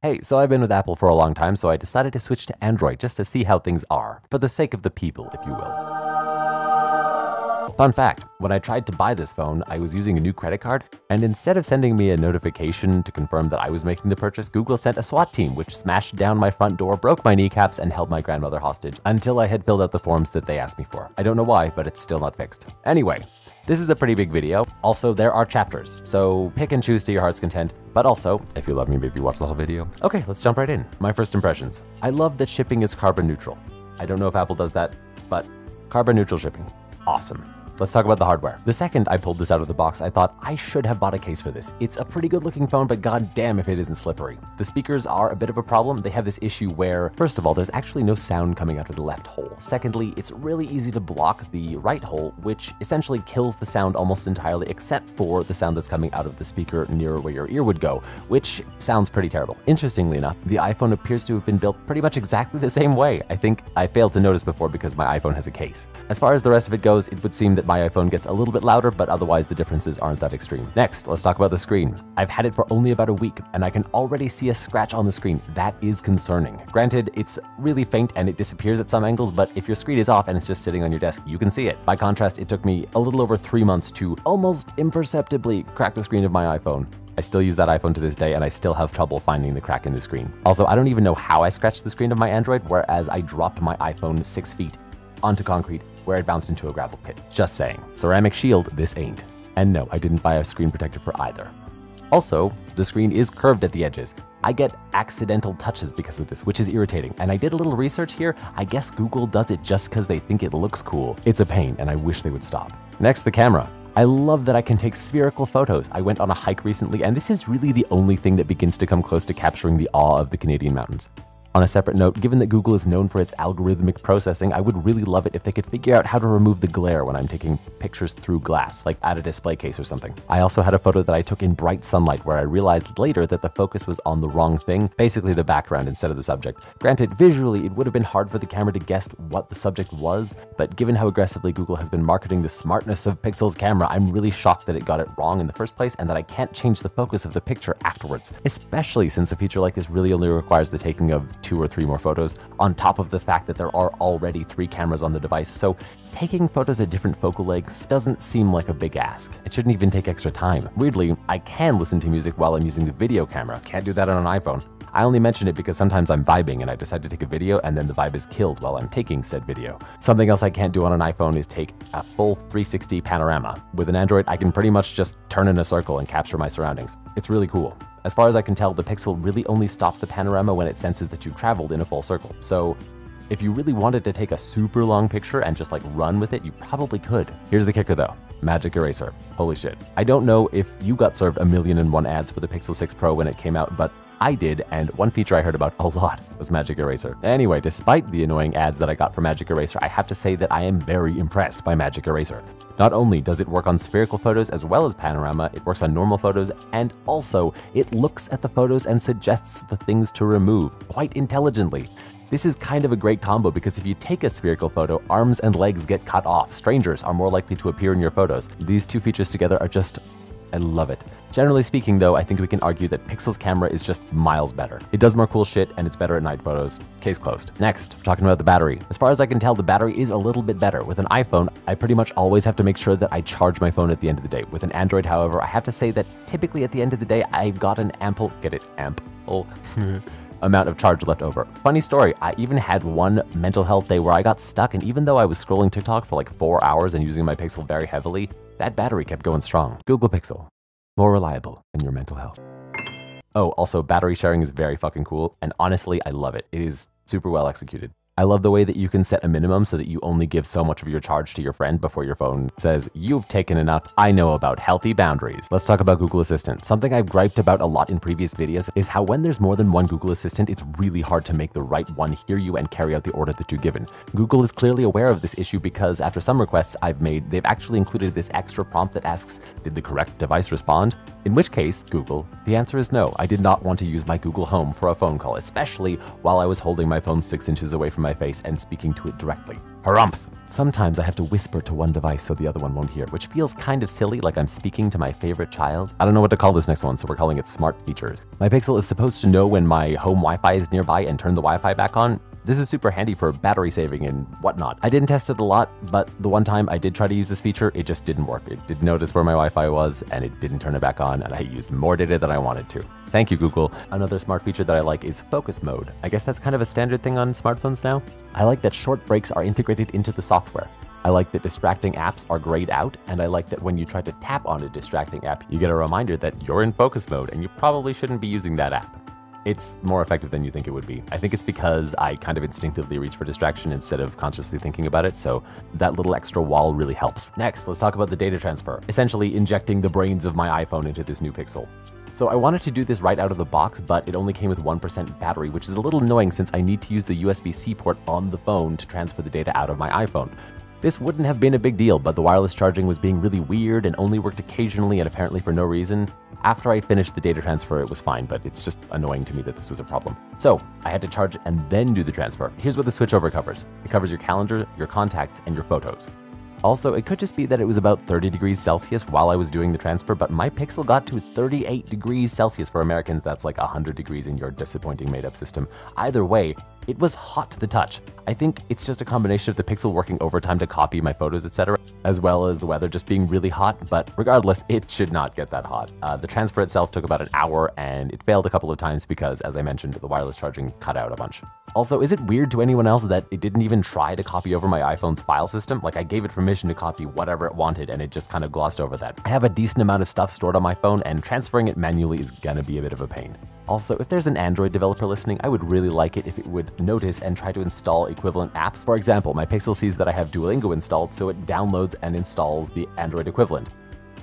Hey, so I've been with Apple for a long time, so I decided to switch to Android just to see how things are, for the sake of the people, if you will. Fun fact when I tried to buy this phone, I was using a new credit card, and instead of sending me a notification to confirm that I was making the purchase, Google sent a SWAT team, which smashed down my front door, broke my kneecaps, and held my grandmother hostage until I had filled out the forms that they asked me for. I don't know why, but it's still not fixed. Anyway, this is a pretty big video. Also, there are chapters, so pick and choose to your heart's content. But also, if you love me, maybe watch the whole video. Okay, let's jump right in. My first impressions. I love that shipping is carbon neutral. I don't know if Apple does that, but carbon neutral shipping. Awesome. Let's talk about the hardware. The second I pulled this out of the box, I thought I should have bought a case for this. It's a pretty good looking phone, but god damn if it isn't slippery. The speakers are a bit of a problem. They have this issue where, first of all, there's actually no sound coming out of the left hole. Secondly, it's really easy to block the right hole, which essentially kills the sound almost entirely, except for the sound that's coming out of the speaker near where your ear would go, which sounds pretty terrible. Interestingly enough, the iPhone appears to have been built pretty much exactly the same way. I think I failed to notice before because my iPhone has a case. As far as the rest of it goes, it would seem that my iPhone gets a little bit louder, but otherwise the differences aren't that extreme. Next, let's talk about the screen. I've had it for only about a week, and I can already see a scratch on the screen. That is concerning. Granted, it's really faint and it disappears at some angles, but if your screen is off and it's just sitting on your desk, you can see it. By contrast, it took me a little over three months to almost imperceptibly crack the screen of my iPhone. I still use that iPhone to this day and I still have trouble finding the crack in the screen. Also, I don't even know how I scratched the screen of my Android, whereas I dropped my iPhone six feet onto concrete where it bounced into a gravel pit. Just saying. Ceramic shield, this ain't. And no, I didn't buy a screen protector for either. Also, the screen is curved at the edges. I get accidental touches because of this, which is irritating. And I did a little research here. I guess Google does it just because they think it looks cool. It's a pain, and I wish they would stop. Next, the camera. I love that I can take spherical photos. I went on a hike recently, and this is really the only thing that begins to come close to capturing the awe of the Canadian mountains. On a separate note, given that Google is known for its algorithmic processing, I would really love it if they could figure out how to remove the glare when I'm taking pictures through glass, like at a display case or something. I also had a photo that I took in bright sunlight where I realized later that the focus was on the wrong thing, basically the background instead of the subject. Granted, visually, it would have been hard for the camera to guess what the subject was, but given how aggressively Google has been marketing the smartness of Pixel's camera, I'm really shocked that it got it wrong in the first place and that I can't change the focus of the picture afterwards, especially since a feature like this really only requires the taking of two or three more photos, on top of the fact that there are already three cameras on the device. So taking photos at different focal lengths doesn't seem like a big ask. It shouldn't even take extra time. Weirdly, I can listen to music while I'm using the video camera. Can't do that on an iPhone. I only mention it because sometimes I'm vibing and I decide to take a video and then the vibe is killed while I'm taking said video. Something else I can't do on an iPhone is take a full 360 panorama. With an Android, I can pretty much just turn in a circle and capture my surroundings. It's really cool. As far as I can tell, the Pixel really only stops the panorama when it senses that you've traveled in a full circle. So if you really wanted to take a super long picture and just like run with it, you probably could. Here's the kicker though. Magic Eraser. Holy shit. I don't know if you got served a million and one ads for the Pixel 6 Pro when it came out, but I did, and one feature I heard about a lot was Magic Eraser. Anyway, despite the annoying ads that I got for Magic Eraser, I have to say that I am very impressed by Magic Eraser. Not only does it work on spherical photos as well as panorama, it works on normal photos, and also it looks at the photos and suggests the things to remove quite intelligently. This is kind of a great combo because if you take a spherical photo, arms and legs get cut off. Strangers are more likely to appear in your photos. These two features together are just I love it. Generally speaking though, I think we can argue that Pixel's camera is just miles better. It does more cool shit and it's better at night photos. Case closed. Next, talking about the battery. As far as I can tell, the battery is a little bit better. With an iPhone, I pretty much always have to make sure that I charge my phone at the end of the day. With an Android, however, I have to say that typically at the end of the day, I've got an ample, get it, ample, amount of charge left over. Funny story, I even had one mental health day where I got stuck and even though I was scrolling TikTok for like four hours and using my Pixel very heavily, that battery kept going strong. Google Pixel, more reliable in your mental health. Oh, also, battery sharing is very fucking cool, and honestly, I love it. It is super well executed. I love the way that you can set a minimum so that you only give so much of your charge to your friend before your phone says, You've taken enough. I know about healthy boundaries. Let's talk about Google Assistant. Something I've griped about a lot in previous videos is how when there's more than one Google Assistant, it's really hard to make the right one hear you and carry out the order that you're given. Google is clearly aware of this issue because after some requests I've made, they've actually included this extra prompt that asks, Did the correct device respond? In which case, Google, the answer is no. I did not want to use my Google Home for a phone call, especially while I was holding my phone six inches away from my face and speaking to it directly. Harumph! Sometimes I have to whisper to one device so the other one won't hear, which feels kind of silly, like I'm speaking to my favorite child. I don't know what to call this next one, so we're calling it Smart Features. My Pixel is supposed to know when my home Wi Fi is nearby and turn the Wi Fi back on. This is super handy for battery saving and whatnot. I didn't test it a lot, but the one time I did try to use this feature, it just didn't work. It didn't notice where my Wi-Fi was, and it didn't turn it back on, and I used more data than I wanted to. Thank you, Google. Another smart feature that I like is focus mode. I guess that's kind of a standard thing on smartphones now. I like that short breaks are integrated into the software. I like that distracting apps are grayed out, and I like that when you try to tap on a distracting app, you get a reminder that you're in focus mode and you probably shouldn't be using that app it's more effective than you think it would be. I think it's because I kind of instinctively reach for distraction instead of consciously thinking about it, so that little extra wall really helps. Next, let's talk about the data transfer, essentially injecting the brains of my iPhone into this new Pixel. So I wanted to do this right out of the box, but it only came with 1% battery, which is a little annoying since I need to use the USB-C port on the phone to transfer the data out of my iPhone. This wouldn't have been a big deal, but the wireless charging was being really weird and only worked occasionally and apparently for no reason. After I finished the data transfer, it was fine, but it's just annoying to me that this was a problem. So I had to charge and then do the transfer. Here's what the switchover covers. It covers your calendar, your contacts, and your photos. Also, it could just be that it was about 30 degrees Celsius while I was doing the transfer, but my Pixel got to 38 degrees Celsius. For Americans, that's like 100 degrees in your disappointing made up system. Either way, it was hot to the touch. I think it's just a combination of the Pixel working overtime to copy my photos, etc., as well as the weather just being really hot, but regardless, it should not get that hot. Uh, the transfer itself took about an hour and it failed a couple of times because, as I mentioned, the wireless charging cut out a bunch. Also, is it weird to anyone else that it didn't even try to copy over my iPhone's file system? Like, I gave it permission to copy whatever it wanted and it just kind of glossed over that. I have a decent amount of stuff stored on my phone and transferring it manually is gonna be a bit of a pain. Also, if there's an Android developer listening, I would really like it if it would notice and try to install equivalent apps. For example, my Pixel sees that I have Duolingo installed, so it downloads and installs the Android equivalent.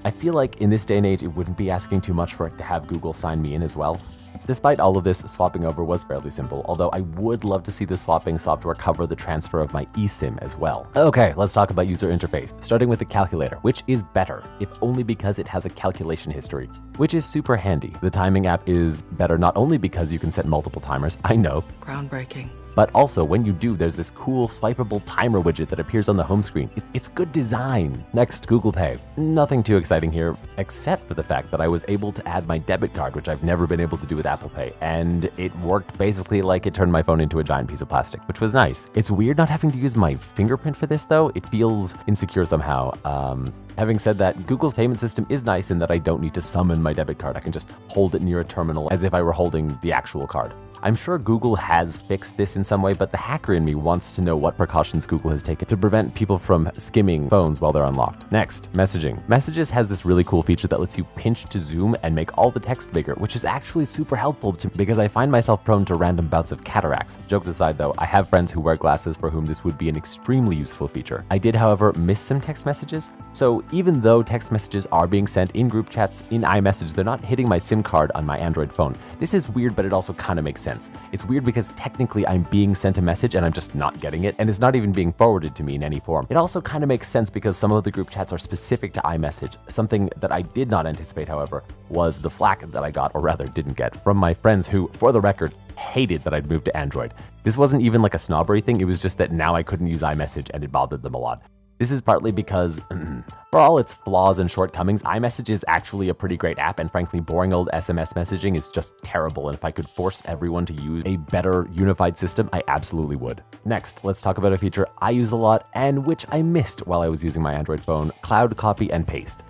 I feel like in this day and age, it wouldn't be asking too much for it to have Google sign me in as well. Despite all of this, swapping over was fairly simple, although I would love to see the swapping software cover the transfer of my eSIM as well. Okay, let's talk about user interface, starting with the calculator, which is better, if only because it has a calculation history, which is super handy. The timing app is better not only because you can set multiple timers, I know. Groundbreaking. But also, when you do, there's this cool swipeable timer widget that appears on the home screen. It's good design. Next, Google Pay. Nothing too exciting here, except for the fact that I was able to add my debit card, which I've never been able to do with Apple Pay, and it worked basically like it turned my phone into a giant piece of plastic, which was nice. It's weird not having to use my fingerprint for this, though. It feels insecure somehow. Um, Having said that, Google's payment system is nice in that I don't need to summon my debit card. I can just hold it near a terminal as if I were holding the actual card. I'm sure Google has fixed this in some way, but the hacker in me wants to know what precautions Google has taken to prevent people from skimming phones while they're unlocked. Next, messaging. Messages has this really cool feature that lets you pinch to zoom and make all the text bigger, which is actually super helpful to because I find myself prone to random bouts of cataracts. Jokes aside though, I have friends who wear glasses for whom this would be an extremely useful feature. I did, however, miss some text messages, so even though text messages are being sent in group chats in iMessage, they're not hitting my SIM card on my Android phone. This is weird, but it also kind of makes sense. It's weird because technically I'm being sent a message and I'm just not getting it, and it's not even being forwarded to me in any form. It also kind of makes sense because some of the group chats are specific to iMessage. Something that I did not anticipate, however, was the flack that I got, or rather didn't get, from my friends who, for the record, hated that I'd moved to Android. This wasn't even like a snobbery thing, it was just that now I couldn't use iMessage and it bothered them a lot. This is partly because, for all its flaws and shortcomings, iMessage is actually a pretty great app, and frankly, boring old SMS messaging is just terrible. And if I could force everyone to use a better unified system, I absolutely would. Next, let's talk about a feature I use a lot and which I missed while I was using my Android phone cloud copy and paste.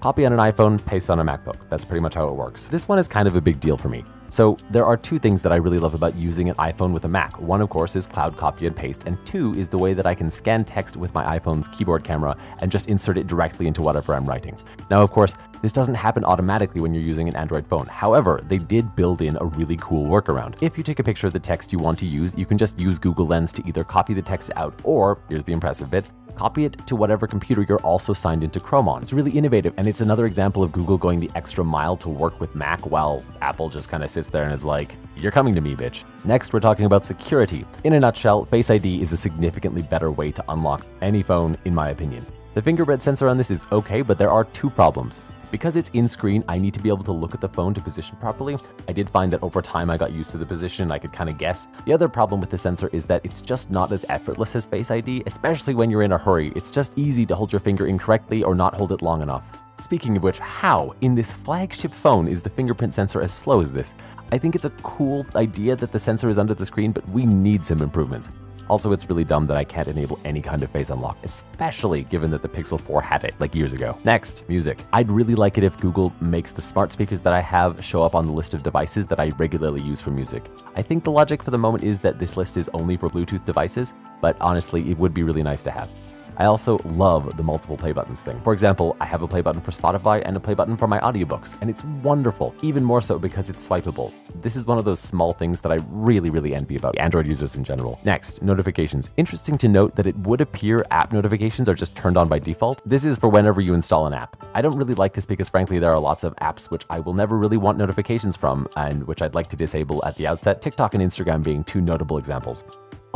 Copy on an iPhone, paste on a MacBook. That's pretty much how it works. This one is kind of a big deal for me. So there are two things that I really love about using an iPhone with a Mac. One, of course, is cloud copy and paste, and two is the way that I can scan text with my iPhone's keyboard camera and just insert it directly into whatever I'm writing. Now, of course, this doesn't happen automatically when you're using an Android phone. However, they did build in a really cool workaround. If you take a picture of the text you want to use, you can just use Google Lens to either copy the text out or, here's the impressive bit, copy it to whatever computer you're also signed into Chrome on. It's really innovative, and it's another example of Google going the extra mile to work with Mac while Apple just kind of sits there and is like, you're coming to me, bitch. Next, we're talking about security. In a nutshell, Face ID is a significantly better way to unlock any phone, in my opinion. The fingerprint sensor on this is okay, but there are two problems. Because it's in screen, I need to be able to look at the phone to position properly. I did find that over time I got used to the position, I could kind of guess. The other problem with the sensor is that it's just not as effortless as Face ID, especially when you're in a hurry. It's just easy to hold your finger incorrectly or not hold it long enough. Speaking of which, how in this flagship phone is the fingerprint sensor as slow as this? I think it's a cool idea that the sensor is under the screen, but we need some improvements. Also, it's really dumb that I can't enable any kind of face unlock, especially given that the Pixel 4 had it like years ago. Next, music. I'd really like it if Google makes the smart speakers that I have show up on the list of devices that I regularly use for music. I think the logic for the moment is that this list is only for Bluetooth devices, but honestly, it would be really nice to have. I also love the multiple play buttons thing. For example, I have a play button for Spotify and a play button for my audiobooks, and it's wonderful, even more so because it's swipeable. This is one of those small things that I really, really envy about Android users in general. Next, notifications. Interesting to note that it would appear app notifications are just turned on by default. This is for whenever you install an app. I don't really like this because frankly, there are lots of apps which I will never really want notifications from and which I'd like to disable at the outset, TikTok and Instagram being two notable examples.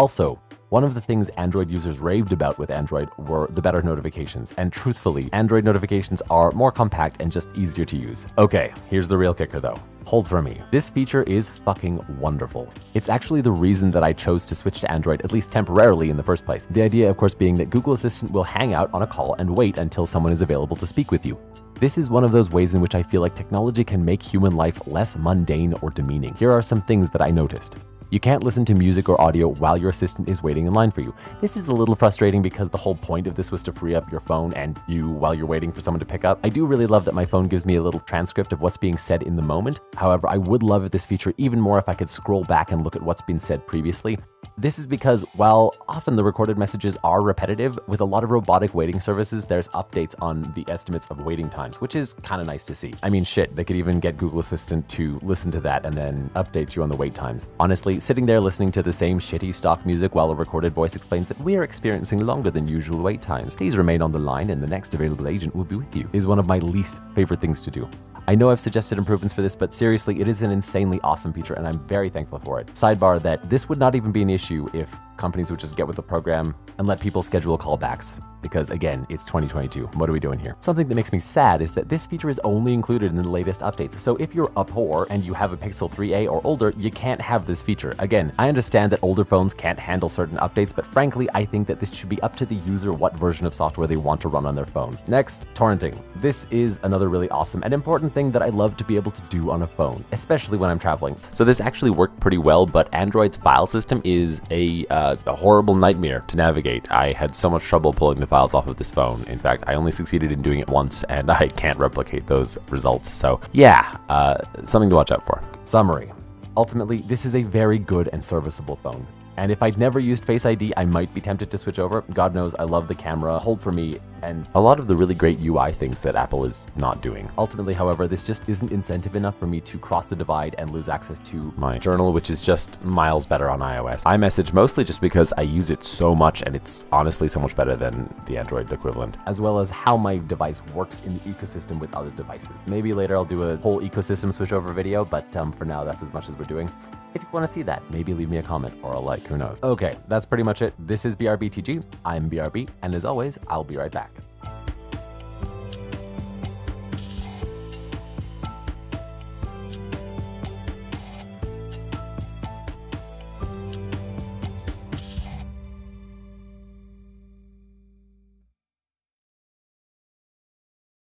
Also, one of the things Android users raved about with Android were the better notifications, and truthfully, Android notifications are more compact and just easier to use. Okay, here's the real kicker though. Hold for me. This feature is fucking wonderful. It's actually the reason that I chose to switch to Android, at least temporarily in the first place. The idea, of course, being that Google Assistant will hang out on a call and wait until someone is available to speak with you. This is one of those ways in which I feel like technology can make human life less mundane or demeaning. Here are some things that I noticed. You can't listen to music or audio while your assistant is waiting in line for you. This is a little frustrating because the whole point of this was to free up your phone and you while you're waiting for someone to pick up. I do really love that my phone gives me a little transcript of what's being said in the moment. However, I would love this feature even more if I could scroll back and look at what's been said previously. This is because while often the recorded messages are repetitive, with a lot of robotic waiting services, there's updates on the estimates of waiting times, which is kind of nice to see. I mean, shit, they could even get Google Assistant to listen to that and then update you on the wait times. Honestly, sitting there listening to the same shitty stock music while a recorded voice explains that we are experiencing longer than usual wait times. Please remain on the line and the next available agent will be with you is one of my least favorite things to do. I know I've suggested improvements for this, but seriously, it is an insanely awesome feature and I'm very thankful for it. Sidebar that this would not even be an issue if companies would just get with the program and let people schedule callbacks. Because again, it's 2022. What are we doing here? Something that makes me sad is that this feature is only included in the latest updates. So if you're a poor and you have a Pixel 3a or older, you can't have this feature. Again, I understand that older phones can't handle certain updates, but frankly, I think that this should be up to the user what version of software they want to run on their phone. Next, torrenting. This is another really awesome and important thing that I love to be able to do on a phone, especially when I'm traveling. So this actually worked pretty well, but Android's file system is a uh, a horrible nightmare to navigate. I had so much trouble pulling the files off of this phone. In fact, I only succeeded in doing it once, and I can't replicate those results. So, yeah, uh, something to watch out for. Summary Ultimately, this is a very good and serviceable phone. And if I'd never used Face ID, I might be tempted to switch over. God knows I love the camera, hold for me, and a lot of the really great UI things that Apple is not doing. Ultimately, however, this just isn't incentive enough for me to cross the divide and lose access to my journal, which is just miles better on iOS. iMessage mostly just because I use it so much and it's honestly so much better than the Android equivalent, as well as how my device works in the ecosystem with other devices. Maybe later I'll do a whole ecosystem switchover video, but um, for now, that's as much as we're doing. If you want to see that, maybe leave me a comment or a like, who knows. Okay, that's pretty much it. This is BRBTG. I'm BRB, and as always, I'll be right back.